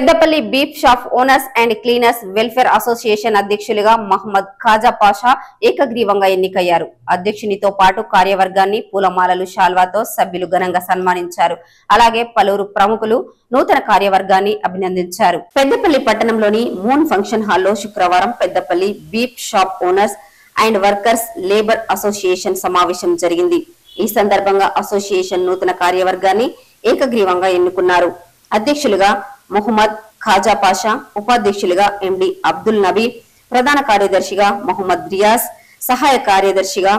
Peddapalli beef shop owners and cleaners welfare association అధ్యక్షులుగా మహమ్మద్ ఖాజా పాషా ఏకగ్రీవంగా ఎన్నికయ్యారు. అధ్యక్షునితో పాటు కార్యవర్గాన్ని పూలమాలలు షాల్వాతో సభ్యులు ఘనంగా సన్మానించారు. అలాగే పలువురు ప్రముఖులు నూతన కార్యవర్గాన్ని అభినందించారు. పెద్దపల్లి పట్టణంలోని మూన్ ఫంక్షన్ హాల్లో శుక్రవారం Peddapalli beef shop owners and workers labour association సమావేశం జరిగింది. ఈ సందర్భంగా అసోసియేషన్ నూతన కార్యవర్గాన్ని ఏకగ్రీవంగా ఎన్నుకున్నారు. అధ్యక్షులుగా మొహమ్మద్ ఖాజా పాషా ఉపాధ్యక్షులుగా ఎండి అబ్దుల్ నబీ ప్రధాన కార్యదర్శిగా మొహమ్మద్ రియాజ్ సహాయ కార్యదర్శిగా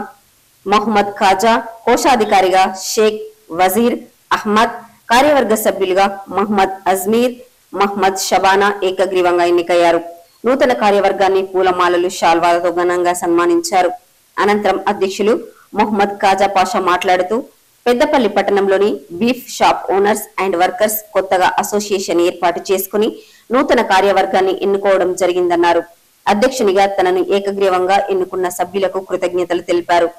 మొహమ్మద్ ఖాజా కోశాధికారిగా షేక్ వజీర్ అహ్మద్ కార్యవర్గ సభ్యులుగా మహ్మద్ అజ్మీర్ మహ్మద్ షబానా ఏకగ్రీవంగా ఎన్నికయ్యారు. నూతన కార్యవర్గాన్ని పూలమాలలు శాల్వాలతో ఘనంగా సన్మానించారు. అనంతరం అధ్యక్షులు మొహమ్మద్ ఖాజా పాషా మాట్లాడుతూ పెద్దపల్లి పట్టణంలోని beef shop owners and workers కొత్తగా అసోసియేషన్ ఏర్పాటు చేసుకుని నూతన కార్యవర్గాన్ని ఎన్నుకోవడం జరిగిందన్నారు. అధ్యక్షునిగా తనను ఏకగ్రీవంగా ఎన్నుకున్న సభ్యులకు కృతజ్ఞతలు తెలిపారు.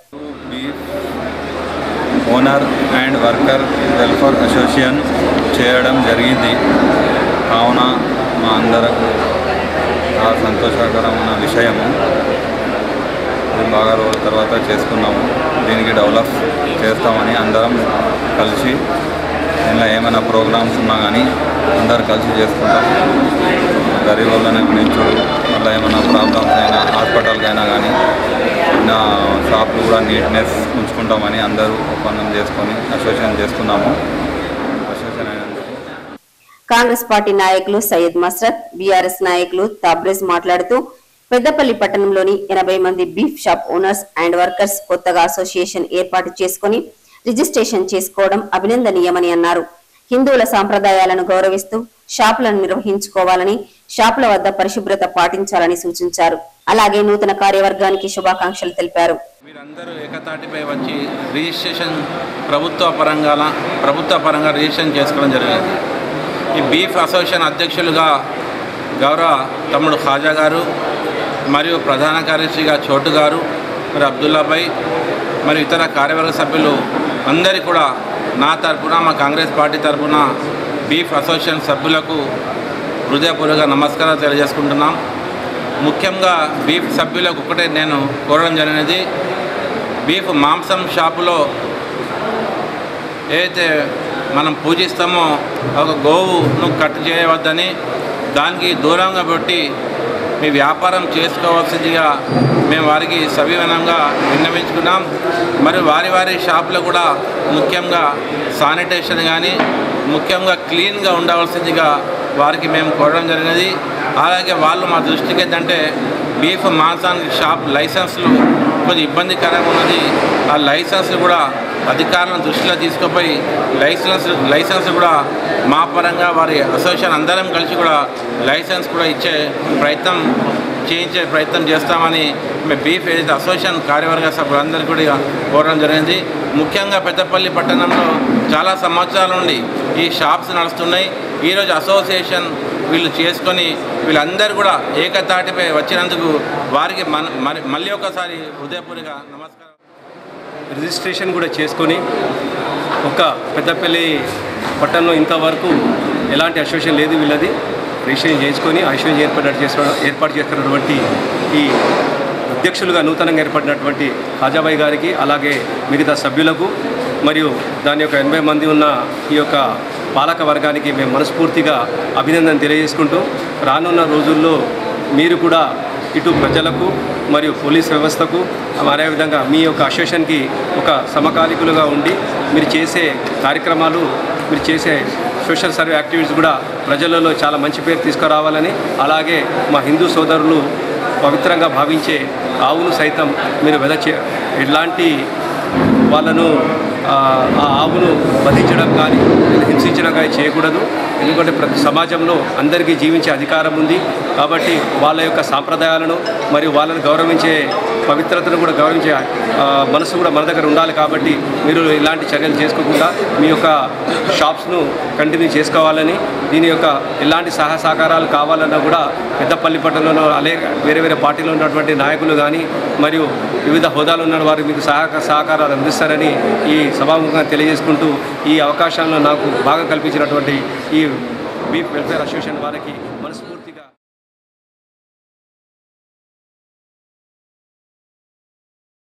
Owner and worker welfare association చేయడం జరిగింది. కావున మా అందరకు చాలా సంతోషకరమైన విషయము. బాగా రోజుల తర్వాత చేసుకున్నాము. దీనికి డెవలప్ చేస్తామని అందరం కలిసి దీనిలో ఏమైనా ప్రోగ్రామ్స్ ఉన్నా కానీ అందరు కలిసి చేసుకుంటాం. గరీబ్ వాళ్ళని నిల్చుడు మళ్ళీ ఏమైనా ప్రాబ్లమ్స్ అయినా హాస్పిటల్కి అయినా కానీ నా షాప్లు కూడా నీట్నెస్ ఉంచుకుంటామని అందరూ ఒప్పందం చేసుకొని అసోసియేషన్ చేసుకున్నాము కాంగ్రెస్ పార్టీ నాయకులు సయ్యద్ మస్రత్ బీఆర్ఎస్ నాయకులు తాబ్రేజ్ మాట్లాడుతూ పెద్దపల్లి పట్టణంలోని ఎనభై మంది beef shop owners and workers కొత్తగా అసోసియేషన్ ఏర్పాటు చేసుకుని రిజిస్ట్రేషన్ చేసుకోవడం అభినందనీయమని అన్నారు. హిందువుల సాంప్రదాయాలను గౌరవిస్తూ షాపులను నిర్వహించుకోవాలని షాపుల వద్ద పరిశుభ్రత పాటించాలని సూచించారు. అలాగే నూతన కార్యవర్గానికి శుభాకాంక్షలు తెలిపారు. మీరందరూ ఏకతాటిపై వచ్చి రిజిస్ట్రేషన్ ప్రభుత్వ పరంగా ప్రభుత్వ పరంగా రిజిస్ట్రేషన్ చేసుకోవడం జరిగింది. ఈ బీఫ్ అసోసియేషన్ అధ్యక్షులుగా గౌరవ తమ్ముడు ఖాజా గారు మరియు ప్రధాన కార్యదర్శిగా చోటు గారు మరి అబ్దుల్లాభాయ్ మరి ఇతర కార్యవర్గ సభ్యులు అందరి కూడా నా తరపున మా కాంగ్రెస్ పార్టీ తరఫున బీఫ్ అసోసియేషన్ సభ్యులకు హృదయపూర్వక నమస్కారాలు తెలియజేసుకుంటున్నాం. ముఖ్యంగా బీఫ్ సభ్యులకు ఒకటే నేను కోరడం జరిగినది బీఫ్ మాంసం షాపులో ఏదైతే మనం పూజిస్తామో ఒక గోవును కట్ చేయవద్దని దానికి దూరంగా పెట్టి మీ వ్యాపారం చేసుకోవాల్సిందిగా మేము వారికి సవివనంగా విన్నవించుకున్నాం. మరి వారి వారి షాపులో కూడా ముఖ్యంగా శానిటేషన్ కానీ ముఖ్యంగా క్లీన్గా ఉండవలసిందిగా వారికి మేము కోరడం జరిగినది. అలాగే వాళ్ళు మా దృష్టికి ఏంటంటే బీఫ్ మాంసానికి షాప్ లైసెన్స్లు కొద్దిగా ఇబ్బందికరంగా ఉన్నది. ఆ లైసెన్స్ కూడా అధికారులను దృష్టిలో తీసుకుపోయి లైసెన్స్ లైసెన్స్ కూడా మా పరంగా వారి అసోసియేషన్ అందరం కలిసి కూడా లైసెన్స్ కూడా ఇచ్చే ప్రయత్నం చేయించే ప్రయత్నం చేస్తామని మేము బీఫ్ ఏదైతే అసోసియేషన్ కార్యవర్గ సభ్యులందరికీ కూడా కోరడం జరిగింది. ముఖ్యంగా పెద్దపల్లి పట్టణంలో చాలా సంవత్సరాల నుండి ఈ షాప్స్ నడుస్తున్నాయి. ఈరోజు అసోసియేషన్ వీళ్ళు చేసుకొని వీళ్ళందరూ కూడా ఏకతాటిపై వచ్చినందుకు వారికి మన మళ్ళీ ఒకసారి హృదయపూర్వక నమస్కారం. రిజిస్ట్రేషన్ కూడా చేసుకొని ఒక పెద్దపల్లి పట్టణంలో ఇంతవరకు ఎలాంటి అసోసియేషన్ లేదు వీళ్ళది. రిజిస్ట్రేషన్ చేసుకొని అసోసియేషన్ ఏర్పాటు చేసిన ఏర్పాటు చేస్తున్నటువంటి ఈ అధ్యక్షులుగా నూతనంగా ఏర్పడినటువంటి ఖాజాబాయి గారికి అలాగే మిగతా సభ్యులకు మరియు దాని యొక్క ఎనభై మంది ఉన్న ఈ యొక్క పాలక వర్గానికి మేము మనస్ఫూర్తిగా అభినందన తెలియజేసుకుంటూ రానున్న రోజుల్లో మీరు కూడా ఇటు ప్రజలకు మరియు పోలీస్ వ్యవస్థకు అదేవిధంగా మీ యొక్క అసోసియేషన్కి ఒక సమకాలికులుగా ఉండి మీరు చేసే కార్యక్రమాలు మీరు చేసే సోషల్ సర్వే యాక్టివిటీస్ కూడా ప్రజలలో చాలా మంచి పేరు తీసుకురావాలని అలాగే మా హిందూ సోదరులు పవిత్రంగా భావించే ఆవును సైతం మీరు వెదచే ఎలాంటి వాళ్ళను ఆ ఆవును వధించడం కానీ హింసించడం కానీ చేయకూడదు. ఎందుకంటే ప్రతి సమాజంలో అందరికీ జీవించే అధికారం ఉంది. కాబట్టి వాళ్ళ యొక్క సాంప్రదాయాలను మరియు వాళ్ళని గౌరవించే పవిత్రతను కూడా గౌరవించే మనసు కూడా మన దగ్గర ఉండాలి కాబట్టి మీరు ఇలాంటి చర్యలు చేసుకోకుండా మీ యొక్క షాప్స్ను కంటిన్యూ చేసుకోవాలని దీని యొక్క ఎలాంటి సహాయ సహకారాలు కావాలన్నా కూడా పెద్దపల్లి పట్టణంలో అలాగే వేరే వేరే పార్టీలో ఉన్నటువంటి నాయకులు కానీ మరియు వివిధ హోదాలు ఉన్న వారు మీకు సహక సహకారాలు చేస్తారని ఈ సభాముఖంగా తెలియజేసుకుంటూ ఈ అవకాశాలను నాకు బాగా కల్పించినటువంటి ఈ బీఫ్ వెల్ఫేర్ అసోసియేషన్ వారికి